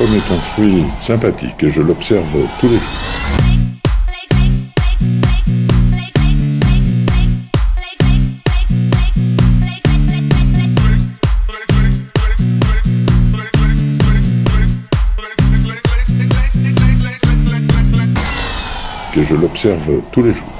pomme est un fruit sympathique et je l'observe tous les jours. Que je l'observe tous les jours.